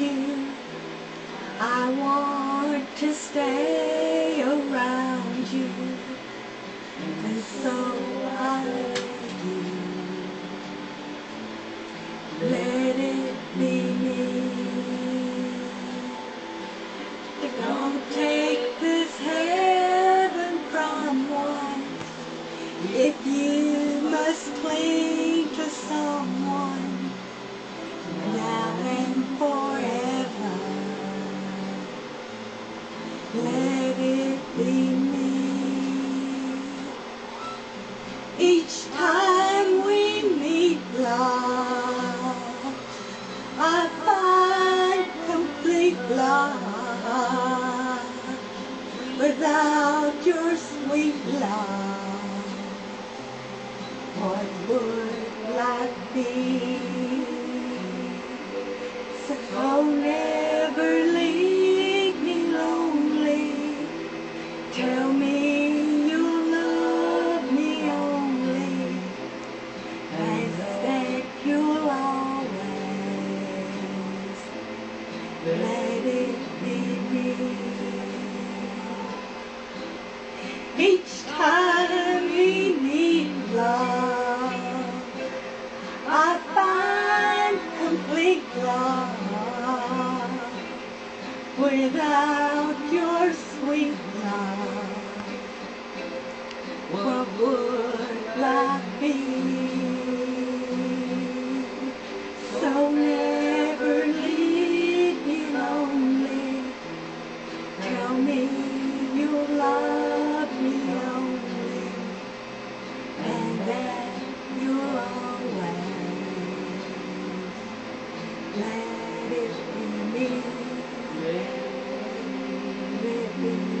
you. I want to stay around you. And so I do. Let it be me. Don't take this heaven from one. If you must cling to someone let it be me. Each time we meet, love, I find complete love. Without your sweet love, what would life be? So Each time we meet love, I find complete love. Without your sweet love, what would life be? Me. Be me.